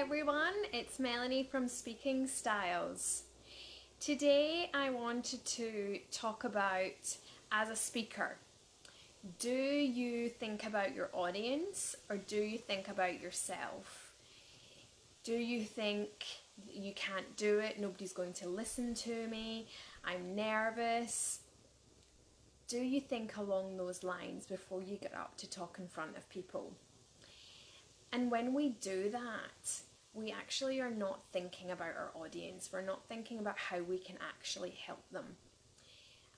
everyone, it's Melanie from Speaking Styles. Today I wanted to talk about as a speaker. Do you think about your audience or do you think about yourself? Do you think you can't do it, nobody's going to listen to me, I'm nervous? Do you think along those lines before you get up to talk in front of people? And when we do that, we actually are not thinking about our audience. We're not thinking about how we can actually help them.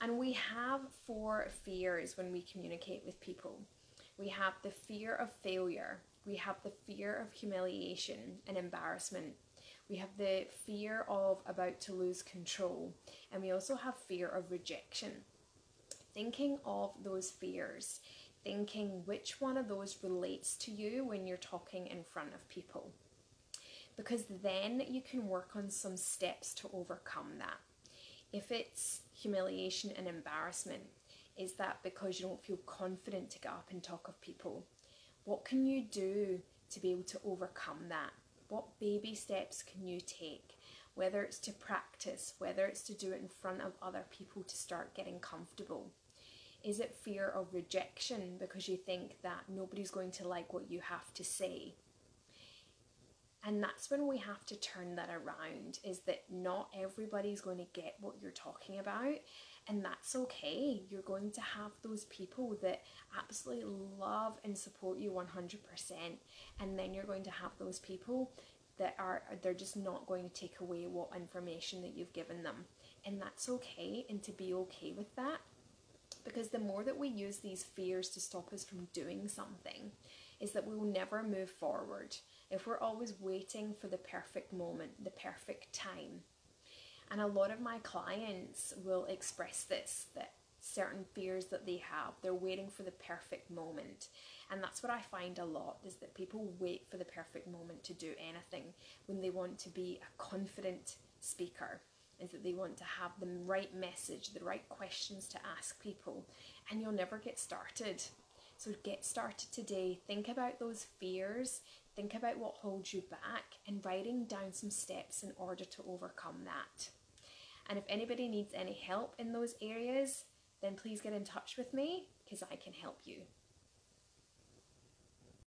And we have four fears when we communicate with people. We have the fear of failure, we have the fear of humiliation and embarrassment, we have the fear of about to lose control, and we also have fear of rejection. Thinking of those fears thinking which one of those relates to you when you're talking in front of people. Because then you can work on some steps to overcome that. If it's humiliation and embarrassment, is that because you don't feel confident to get up and talk of people? What can you do to be able to overcome that? What baby steps can you take? Whether it's to practice, whether it's to do it in front of other people to start getting comfortable is it fear of rejection because you think that nobody's going to like what you have to say? And that's when we have to turn that around is that not everybody's going to get what you're talking about. And that's okay. You're going to have those people that absolutely love and support you 100%. And then you're going to have those people that are, they're just not going to take away what information that you've given them. And that's okay. And to be okay with that because the more that we use these fears to stop us from doing something, is that we will never move forward if we're always waiting for the perfect moment, the perfect time. And a lot of my clients will express this that certain fears that they have, they're waiting for the perfect moment. And that's what I find a lot is that people wait for the perfect moment to do anything when they want to be a confident speaker is that they want to have the right message, the right questions to ask people, and you'll never get started. So get started today. Think about those fears, think about what holds you back, and writing down some steps in order to overcome that. And if anybody needs any help in those areas, then please get in touch with me because I can help you.